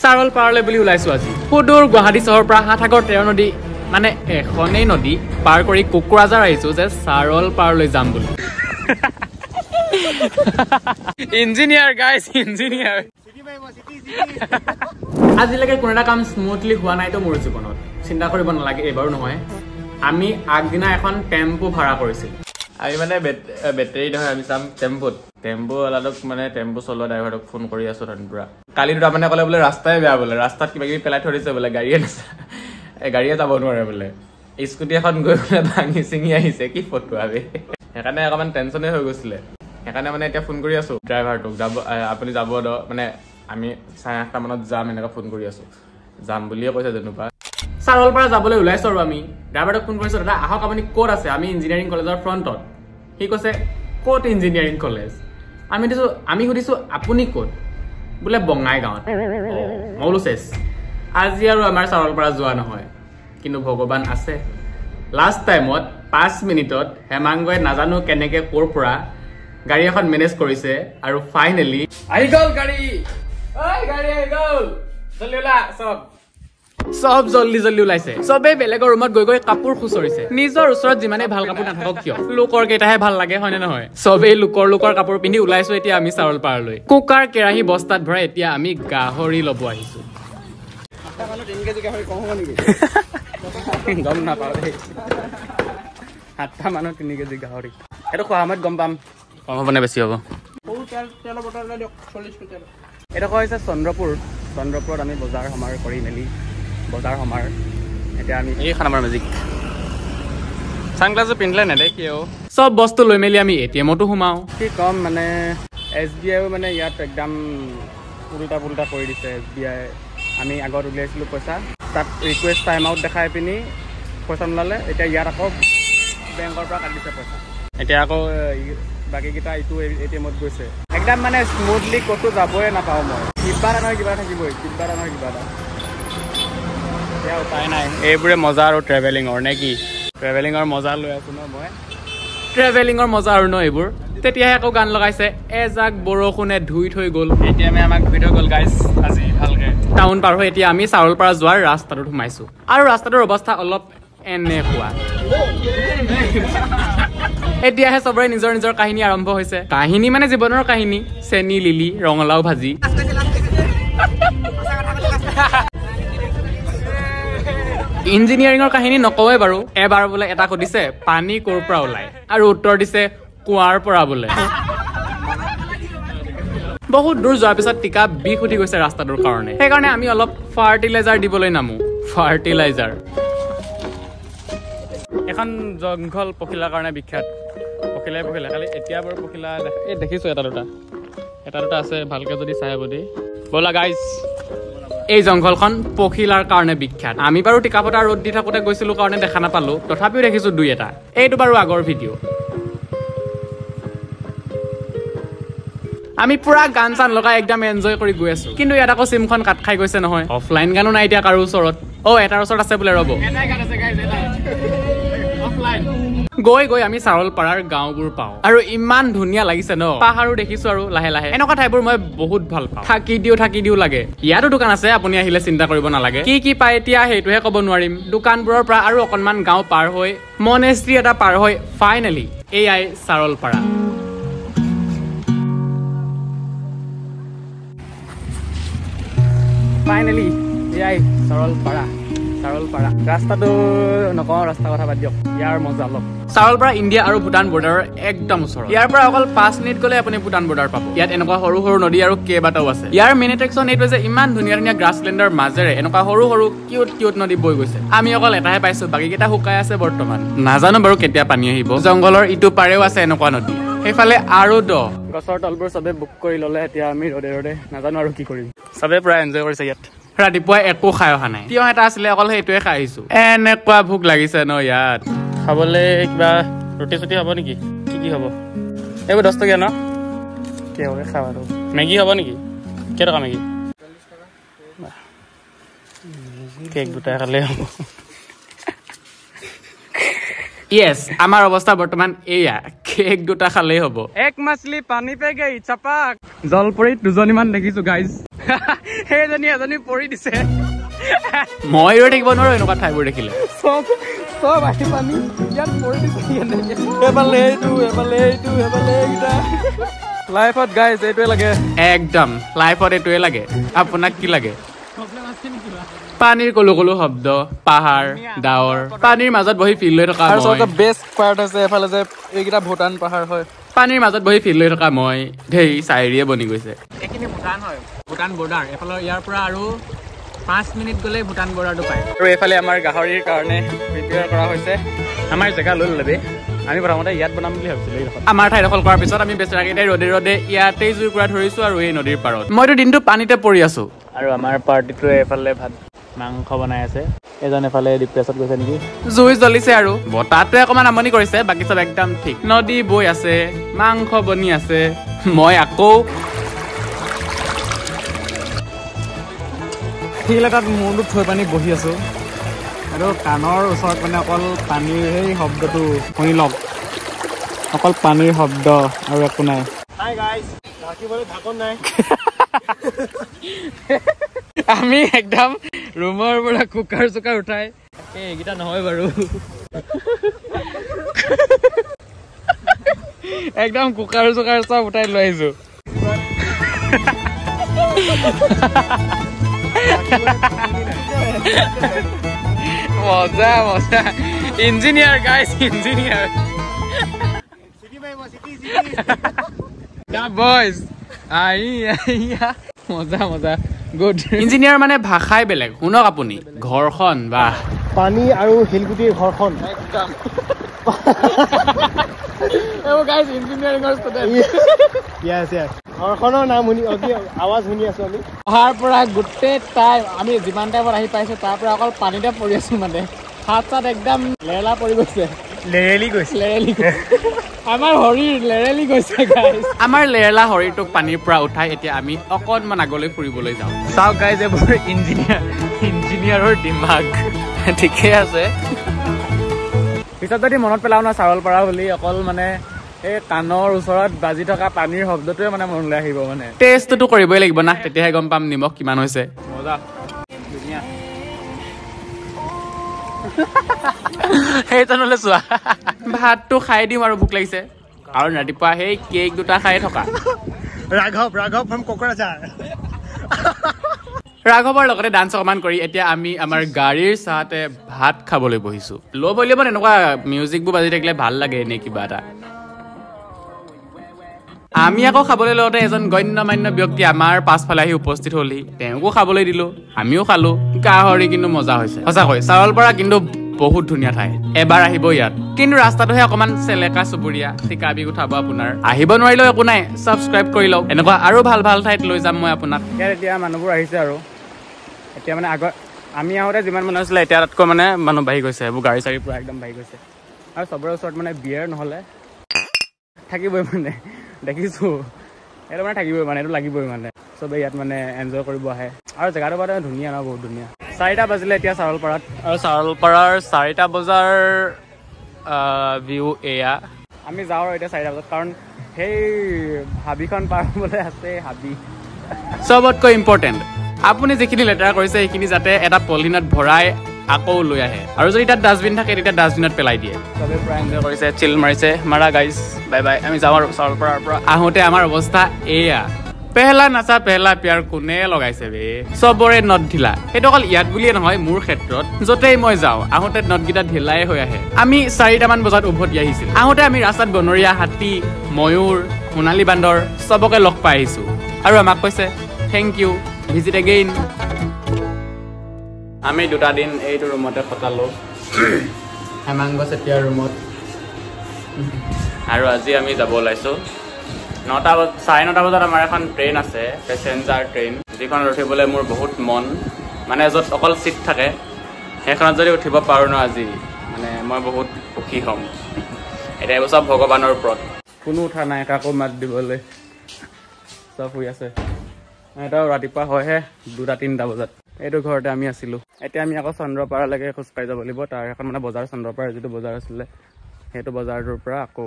চাৰল পাৰলৈ বুলি ওলাইছো আজি। সুদূৰ গুৱাহাটী চহৰৰ পৰা সাতসাগৰ তেৰ নদী মানে এখনেই নদী পাৰ কৰি কোকৰাঝাৰ আহিছো যে চাৰল পাৰলৈ যাম বুলি। Engineer guys engineer. আজিলৈকে কোনো এটা কাম স্মুথলি হোৱা নাইতো মোৰ জীৱনত। চিন্তা কৰিব নালাগে এইবাৰো নহয়। আমি আগদিনা এখন টেম্পু ভাড়া কৰিছিলোঁ। আমি মানে বেটেৰী নহয় আমি চাম টেম্পুত। টেম্পু ওলালক মানে টেম্পু চলোৱা ড্ৰাইভাৰক ফোন কৰি আছো তাত পৰা কালি দুটা মানে ক'লে বোলে ৰাস্তাই বেয়া বোলে ৰাস্তাত কিবা কিবি পেলাই থৈ দিছে বোলে গাড়ীয়ে নাচা গাড়ীয়ে যাব নোৱাৰে বোলে। স্কুটি এখন গৈ বোলে ভাঙি চিঙি আহিছে কি ফটো আমি সেইকাৰণে অকণমান টেনচনে হৈ গৈছিলে। সেইকাৰণে মানে এতিয়া ফোন কৰি আছো ড্ৰাইভাৰটোক যাব আপুনি যাব দ মানে আমি চাৰে আঠটা মানত যাম এনেকৈ ফোন কৰি আছো। যাম বুলিয়ে কৈছে যেনেকুৱা চাৰল পৰা যাবলৈ ওলাইছো আৰু আমি। ড্ৰাইভাৰটোক ফোন কৰিছো দাদা আহক আপুনি ক'ত আছে? আমি ইঞ্জিনিয়াৰিং কলেজৰ ফ্ৰণ্টত সি কৈছে ক'ত ইঞ্জিনিয়াৰিং কলেজ আমি সুধিছো আমি সুধিছো আপুনি ক'ত? বোলে বঙাইগাঁৱত। মই বোলো চেছ। আজি আৰু আমাৰ চাৰল পৰা যোৱা নহয় কিন্তু ভগৱান আছে। লাষ্ট টাইমত পাঁচ মিনিটত হেমাংগই নাজানো কেনেকে ক'ৰ পৰা গাড়ী এখন মেনেজ কৰিছে আৰু ফাইনেলি আহি গ'ল গাড়ী! গাড়ী আহি গ'ল। জল্দি ওলা চব চব জল্দি জল্দি ওলাইছে। চবেই বেলেগৰ ৰুমত গৈ গৈ কাপোৰ খুচৰিছে। নিজৰ ওচৰত যিমানে ভাল কাপোৰ নাথাকক কিয়? লোকৰ কেইটাহে ভাল লাগে হয়নে নহয়? চবেই লোকৰ লোকৰ কাপোৰ পিন্ধি ওলাইছো এতিয়া আমি চাউল পাৰলৈ। কুকাৰ কেৰাহী বস্তাত ভৰাই এতিয়া আমি গাহৰি ল'ব আহিছো। গম নাপাওঁ সাতটা মানুহ তিনি কেজি গাহৰি। এইটো খোৱা সময়ত গম পাম। কম হ'ব নে বেছি হ'ব। এডোখৰ হৈছে চন্দ্ৰপুৰ। চন্দ্ৰপুৰত আমি বজাৰ সমাৰ কৰি মেলি বজাৰ সমাৰ। এতিয়া আমি এইখন আমাৰ মেজিক চানগ্লাছটো পিন্ধিলে নেদেখি অ' চব বস্তু লৈ মেলি আমি এ টি এমতো সোমাওঁ। কি ক'ম মানে এছ বি আইও মানে ইয়াত একদম উল্টা পুল্টা কৰি দিছে এছ বি আই আমি আগত উলিয়াইছিলোঁ পইচা। তাত ৰিকুৱেষ্ট টাইম আউট দেখাই পিনি পইচা নোলালে এতিয়া ইয়াত আকৌ বেংকৰ পৰা কাটিছে পইচা। এতিয়া আকৌ বাকীকেইটা ইটো এ টি এমত গৈছে। একদম মানে স্মুথলি ক'তো যাবই নাপাওঁ মই। কিবা এটা নহয় কিবা থাকিবই। কিবা এটা নহয় কিবা এটা। এতিয়া উপায় নাই। এইবোৰে মজা আৰু ট্ৰেভেলিঙৰ নে কি? ট্ৰেভেলিঙৰ মজা লৈ আছো ন মই। ট্ৰেভেলিঙৰ মজা আৰু ন এইবোৰ? তেতিয়াহে আকৌ গান লগাইছে। এজাক বৰষুণে ধুই থৈ গ'ল। এতিয়া আমি আমাক ধুই থৈ গ'ল গাইজ আজি ভালকে। টাউন পাৰ হৈ এতিয়া আমি চাউল পৰা যোৱাৰ ৰাস্তাটোত সোমাইছো। আৰু ৰাস্তাটোৰ অৱস্থা অলপ এনেকুৱা। এতিয়াহে চবৰে নিজৰ নিজৰ কাহিনী আৰম্ভ হৈছে। কাহিনী মানে জীৱনৰ কাহিনী। চেনী লিলি ৰঙালাও ভাজি। ইঞ্জিনিয়াৰিঙৰ কাহিনী নকওঁৱে বাৰু। এবাৰ বোলে এটা সুধিছে পানী ক'ৰ পৰা ওলাই আৰু উত্তৰ দিছে কুঁৱাৰ পৰা বোলে। বহুত দূৰ যোৱাৰ পিছত টিকা বিষ উঠি গৈছে ৰাস্তাটোৰ কাৰণে। সেইকাৰণে আমি অলপ ফাৰ্টিলাইজাৰ দিবলৈ নামো। ফাৰ্টিলাইজাৰ। এখন জংঘল পখিলাৰ কাৰণে বিখ্যাত। পখিলাই পখিলা খালি এতিয়া বাৰু পখিলা এই দেখিছোঁ এটা দুটা। এটা দুটা আছে ভালকে যদি চাই হ'ব দেই ব'লা গাইজ এই জংঘলখন পখিলাৰ কাৰণে বিখ্যাত। আমি বাৰু টিকাফটা ৰ'দ দি থাকোঁতে গৈছিলোঁ কাৰণে দেখা নাপালোঁ তথাপিও দেখিছোঁ দুই এটা। এইটো বাৰু আগৰ ভিডিঅ' আমি পুৰা গান চান লগাই একদম এনজয় কৰি গৈ আছো। কিন্তু ইয়াত আকৌ চিমখন কাট খাই গৈছে নহয়। অফলাইন গানো নাই এতিয়া কাৰো ওচৰত। অ' এটাৰ ওচৰত আছে বোলে ৰ'ব। গৈ গৈ আমি চাউলপাৰাৰ গাঁওবোৰ পাওঁ। আৰু ইমান ধুনীয়া লাগিছে ন। পাহাৰো দেখিছো আৰু লাহে লাহে। এনেকুৱা ঠাইবোৰ মই বহুত ভাল পাওঁ। থাকি দিও থাকি দিও লাগে। ইয়াতো দোকান আছে আপুনি আহিলে চিন্তা কৰিব নালাগে। কি কি পায় এতিয়া সেইটোহে ক'ব নোৱাৰিম। দোকানবোৰৰ পৰা আৰু অকণমান গাঁও পাৰ হৈ মনেষ্ট্ৰী এটা পাৰ হৈ ফাইনেলি এয়াই চাৰলপাৰা ফাইনেলি এয়াই চাৰলপাৰা চাৰলপাৰা ৰাস্তাটো নকওঁ ৰাস্তাৰ কথা বাদ দিয়ক ইয়াৰ মজা অলপ। চাৰলপাৰা ইণ্ডিয়া আৰু ভূটান বৰ্ডাৰৰ একদম ওচৰত। ইয়াৰ পৰা অকল পাঁচ মিনিট গ'লে আপুনি ভূটান বৰ্ডাৰ পাব। ইয়াত এনেকুৱা সৰু সৰু নদী আৰু কেইবাটাও আছে। ইয়াৰ মেইন এট্ৰেকশ্যন এইটোৱে যে ইমান ধুনীয়া ধুনীয়া গ্ৰাছলেণ্ডৰ মাজেৰে এনেকুৱা সৰু সৰু কিউট কিউট নদী বৈ গৈছে। আমি অকল এটাহে পাইছো বাকীকেইটা শুকাই আছে বৰ্তমান। নাজানো বাৰু কেতিয়া পানী আহিব। জংঘলৰ ইটো পাৰেও আছে এনেকুৱা নদী। সেইফালে আৰু দ। গছৰ তলবোৰ চবে বুক কৰি ল'লে এতিয়া আমি ৰ'দে ৰ'দে নাজানো আৰু কি কৰিম। চবে পুৰা এনজয় কৰিছে ইয়াত। ৰাতিপুৱাই একো খাই অহা নাই। তিয়হ এটা আছিলে অকল সেইটোৱে খাই আহিছো। এনেকুৱা ভোক লাগিছে ন ইয়াত। খাবলৈ কিবা ৰুটি চুটি হ'ব নেকি? কি কি হ'ব? এইবোৰ দহ টকীয়া ন? খাওঁ আৰু। মেগী হ'ব নেকি? কেইটকা মেগী? কেক দুটা খালে হ'ব। য়েছ আমাৰ অৱস্থা বৰ্তমান এয়া। কেক দুটা খালেই হ'ব। এক মাছলি পানী পে গৈ চাপাক জলপৰীত দুজনীমান দেখিছো গাইজ সেইজনী এজনী পৰি দিছে। মই ৰৈ থাকিব নোৱাৰো এনেকুৱা ঠাইবোৰ দেখিলে। চব চব আহি পানী ইয়াত পৰি দিছে এনেকে এফালে এইটো এফালে এইটো এফালে এইকেইটা। লাইফত গাইজ এইটোৱে লাগে। একদম লাইফত এইটোৱে লাগে। আপোনাক কি লাগে? পানীৰ কলো কলো শব্দ পাহাৰ ডাৱৰ পানীৰ মাজত বহি ফিল লৈ থকা বেষ্ট পাৰ্ট আছে এফালে যে এইকেইটা ভূটান পাহাৰ হয়। পানীৰ মাজত বহি ফিল লৈ থকা মই ধেই চাইৰিয়ে বনি গৈছে। এইখিনি ভূটান হয়। ভূটান বৰ্ডাৰ। এফালৰ ইয়াৰ পৰা আৰু পাঁচ মিনিট গ'লে ভূটান বৰ্ডাৰটো পায়। আৰু এইফালে আমাৰ গাহৰিৰ কাৰণে প্ৰিপেয়াৰ কৰা হৈছে। আমাৰ জেগা লৈ ল'লে। আমি প্ৰথমতে ইয়াত বনাম বুলি ভাবিছিলোঁ এইডোখৰ আমাৰ ঠাই দখল কৰাৰ পিছত আমি বেচেৰাকেইটাই ৰ'দে ৰ'দে ইয়াতেই জুই কৰা ধৰিছোঁ আৰু এই নদীৰ পাৰত। মইতো দিনটো পানীতে পৰি আছোঁ। আৰু আমাৰ পাৰ্টিটোৱে এইফালে ভাত মাংস বনাই আছে। এজন এফালে ডিপ্ৰেছত গৈছে নেকি? জুই জ্বলিছে আৰু। বতাহটোৱে অকণমান আমনি কৰিছে বাকী চব একদম ঠিক। নদী বৈ আছে মাংস বনি আছে। মই আকৌ শিল এটাত মূৰটো থৈ পানি বহি আছোঁ। আৰু কাণৰ ওচৰত মানে অকল পানীৰ সেই শব্দটো শুনি লওক অকল পানীৰ শব্দ আৰু একো নাই। আমি একদম ৰুমৰ পৰা কুকাৰ চুকাৰ উঠাই। এই এইকেইটা নহয় বাৰু। একদম কুকাৰ চুকাৰ চব উঠাই লৈ আহিছো। মজা মজা। ইঞ্জিনিয়াৰ গাইজ ইঞ্জিনিয়াৰ বয়জ আই আইয়া মজা মজা। গুড ইঞ্জিনিয়াৰ মানে ভাষাই বেলেগ। শুনক আপুনি। ঘৰখন বাহ। পানী আৰু শিলগুটিৰ ঘৰখন। ঘৰখনৰ নাম শুনি আৱাজ শুনি আছো আমি। অহাৰ পৰা গোটেই টাইম আমি যিমান টাইমত আহি পাইছো তাৰ পৰা অকল পানীতে পৰি আছো মানে। হাত চাত একদম লেৰেলা পৰি গৈছে। লেৰেলি গৈছে। লেৰেলি আমাৰ শৰীৰ লেৰেলি গৈছে আমাৰ লেৰেলা শৰীৰটোক পানীৰ পৰা উঠাই এতিয়া আমি অকণমান আগলৈ ফুৰিবলৈ যাওঁ। চাওক গাইজ এইবোৰ ইঞ্জিনিয়াৰ ইঞ্জিনিয়াৰৰ দিমাগ। ঠিকে আছে। পিছত যদি মনত পেলাওঁ ন চাউলপাৰা বুলি অকল মানে এই কাণৰ ওচৰত বাজি থকা পানীৰ শব্দটোৱে মানে মনলৈ আহিব মানে। টেষ্টটো কৰিবই লাগিব না তেতিয়াহে গম পাম নিমখ কিমান হৈছে। মজা। ধুনীয়া। চোৱা। ভাতটো খাই দিম আৰু ভোক লাগিছে। আৰু ৰাতিপুৱা সেই কেক দুটা খাই থকা। ৰাঘৱ ৰাঘৱ ফ্ৰম কোকৰাঝাৰ। ৰাঘৱৰ লগতে ডান্স অকমান কৰি এতিয়া আমি আমাৰ গাড়ীৰ চাহতে ভাত খাবলৈ বহিছো। ল' ভলিউমত এনেকুৱা মিউজিকবোৰ বাজি থাকিলে ভাল লাগে এনেই কিবা এটা? আমি আকৌ খাবলৈ লওঁতে এজন গণ্য মান্য ব্যক্তি আমাৰ পাছফালে আহি উপস্থিত হ'লহি তেওঁকো খাবলৈ দিলো আমিও খালো। গাহৰি কিন্তু মজা হৈছে। সঁচাকৈ চাউলপাৰা কিন্তু বহুত ধুনীয়া ঠাই। এবাৰ আহিব ইয়াত। কিন্তু ৰাস্তাটোহে অকমান চেলেকা চুবুৰীয়া চিকাবি উঠাব আপোনাৰ। আহিব নোৱাৰিলেও একো নাই ছাবস্ক্ৰাইব কৰি লওক। এনেকুৱা আৰু ভাল ভাল ঠাইত লৈ যাম মই আপোনাক। ইয়াত এতিয়া মানুহবোৰ আহিছে আৰু। এতিয়া মানে আগত আমি আহোঁতে যিমান মানুহ আছিলে এতিয়া তাতকৈ মানে মানুহ বাঢ়ি গৈছে। এইবোৰ গাড়ী চাড়ীৰ পৰা একদম বাঢ়ি গৈছে। আৰু চবৰে ওচৰত মানে বিয়েৰ নহ'লে থাকিবই মানে। দেখিছোঁ। এইটো মানে থাকিবই মানে এইটো লাগিবই মানে। চবেই ইয়াত মানে এনজয় কৰিব আহে। আৰু জেগাটো বাৰু ধুনীয়া ন বহুত ধুনীয়া। চাৰিটা বাজিলে এতিয়া চাউলপাৰাত আৰু চাউলপাৰাৰ চাৰিটা বজাৰ ভিউ এয়া। আমি যাওঁ আৰু এতিয়া চাৰিটা বজাত কাৰণ সেই হাবিখন পাৰ হ'বলৈ আছে হাবি। চবতকৈ ইম্পৰ্টেণ্ট আপুনি যিখিনি লেতেৰা কৰিছে সেইখিনি যাতে এটা পলিথিনত ভৰাই আকৌ লৈ আহে। আৰু যদি তাত ডাষ্টবিন থাকে তেতিয়া ডাষ্টবিনত পেলাই দিয়ে। চবে পুৰা এনজয় কৰিছে চিল মাৰিছে। মাৰা গাইজ বাই বাই আমি যাওঁ আৰু চাউলপাৰাৰ পৰা আহোঁতে আমাৰ অৱস্থা এয়া। পেহলা নাচা পেহলা পিয়াৰ কোনে লগাইছে বে? চবৰে নদ ঢিলা। সেইটো অকল ইয়াত বুলিয়ে নহয় মোৰ ক্ষেত্ৰত। য'তেই মই যাওঁ আহোঁতে নদকেইটা ঢিলাই হৈ আহে। আমি চাৰিটামান বজাত উভতি আহিছিল আহোঁতে আমি ৰাস্তাত বনৰীয়া হাতী ময়ূৰ সোণালী বান্দৰ চবকে লগ পাই আহিছোঁ। আৰু আমাক কৈছে থেংক ইউ ভিজিট এগেইন আমি দুটা দিন এইটো ৰুমতে কটালোঁ। হেমাংগ চেতিয়াৰ ৰুমত আৰু আজি আমি যাব ওলাইছোঁ। নটা বজ চাৰে নটা বজাত আমাৰ এখন ট্ৰেইন আছে পেচেঞ্জাৰ ট্ৰেইন যিখন উঠিবলৈ মোৰ বহুত মন। মানে য'ত অকল চিট থাকে সেইখনত যদি উঠিব পাৰোঁ ন আজি মানে মই বহুত সুখী হ'ম। এতিয়া এইবোৰ চব ভগৱানৰ ওপৰত। কোনো উঠা নাই কাকো মাত দিবলৈ। চব শুই আছে। এটাও ৰাতিপুৱা হয়হে দুটা তিনিটা বজাত। এইটো ঘৰতে আমি আছিলোঁ। এতিয়া আমি আকৌ চন্দ্ৰপাৰালৈকে খোজকাঢ়ি যাব লাগিব। তাৰ এখন মানে বজাৰ চন্দ্ৰপাৰাৰ যিটো বজাৰ আছিলে সেইটো বজাৰটোৰ পৰা আকৌ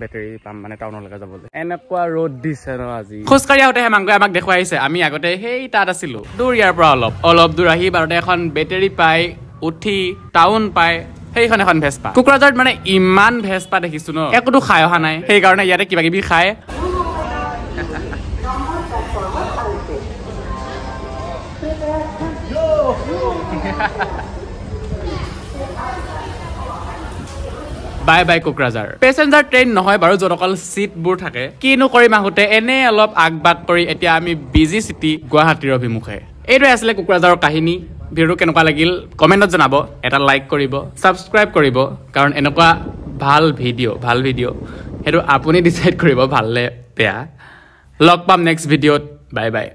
বেটেৰী পাম মানে টাউনলৈকে যাবলৈ। এনেকুৱা ৰ'দ দিছে ন আজি। খোজকাঢ়ি আহোঁতে হেমাংগই আমাক দেখুৱাই আহিছে আমি আগতে সেই তাত আছিলো। দূৰ ইয়াৰ পৰা অলপ। অলপ দূৰ আহি বাৰতে এখন বেটেৰী পাই উঠি টাউন পাই সেইখন এখন ভেজপা কোকৰাঝাৰত মানে ইমান ভেজপা দেখিছো ন। একোতো খাই অহা নাই। সেইকাৰণে ইয়াতে কিবা কিবি খাই bye bye Kokrajhar passenger train নহয় বাৰু য'ত অকল চিটবোৰ থাকে। কিনো কৰিম আহোঁতে এনে অলপ আগবাগ কৰি এতিয়া আমি বিজি চিটি গুৱাহাটীৰ অভিমুখে। এইটোৱে আছিলে কোকৰাঝাৰৰ কাহিনী। ভিডিঅ'টো কেনেকুৱা লাগিল কমেণ্টত জনাব। এটা লাইক কৰিব ছাবস্ক্ৰাইব কৰিব কাৰণ এনেকুৱা ভাল ভিডিঅ' ভাল ভিডিঅ' সেইটো আপুনি ডিচাইড কৰিব ভাল নে বেয়া। লগ পাম নেক্সট ভিডিঅ'ত। Bye bye